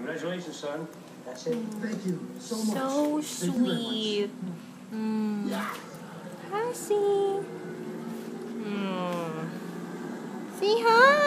Congratulations, son. That's it. Mm. Thank you so much. So sweet. Mm. Percy. Mm. See, huh?